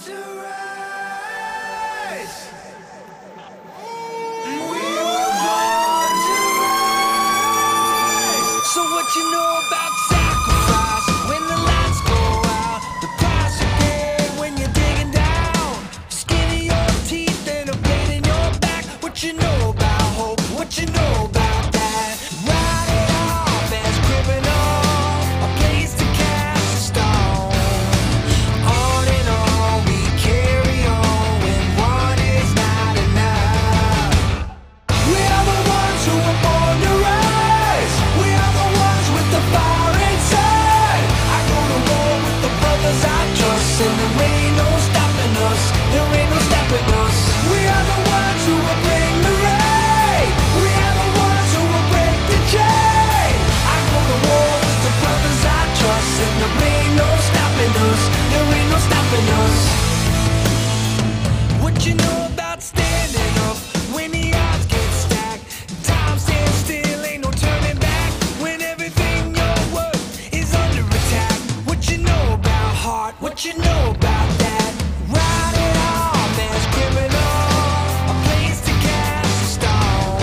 So what you know about heart. What you know about that? Ride it on, that's criminal. A place to cast a stone.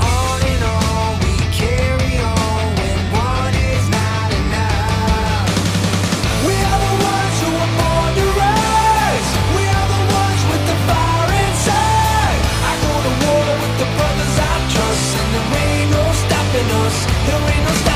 On and on, we carry on when one is not enough. We are the ones who are born to rise. We are the ones with the fire inside. I go to war with the brothers I trust, and there ain't no stopping us. There ain't no